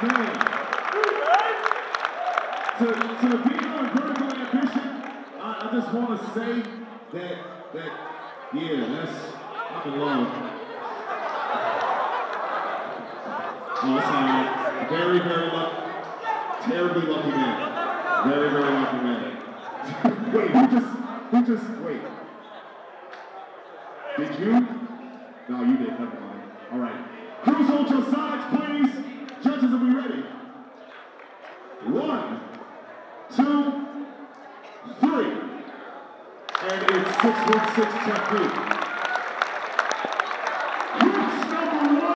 To, to the people in vertical ambition, I, just want to say that, that, yeah, that's, I'm in love. Right. Very, very lucky. Terribly lucky man. Very, very lucky man. wait, who just, who just, wait. Did you? No, you did. Never mind. All right. Cruz Ultra Judges, are we ready? One, two, three. And it's 61Syx Teknique.